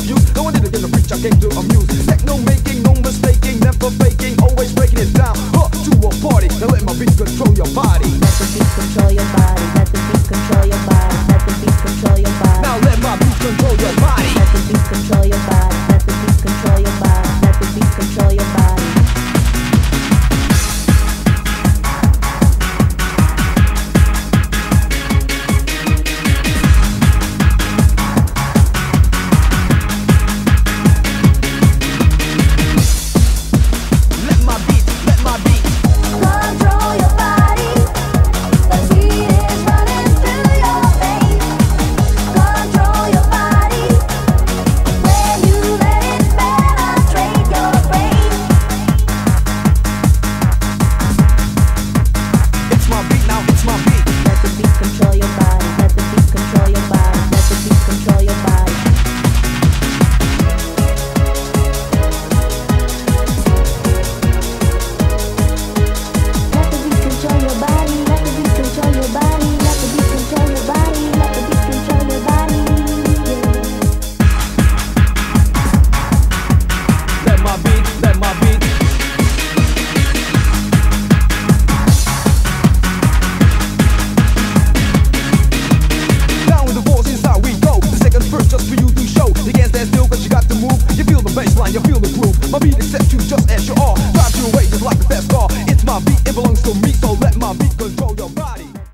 confused. No one did it in the preach, I came to amuse. Techno making just for you to show. You can't stand still cause you got to move. You feel the bass line, you feel the groove. My beat accepts you just as you are.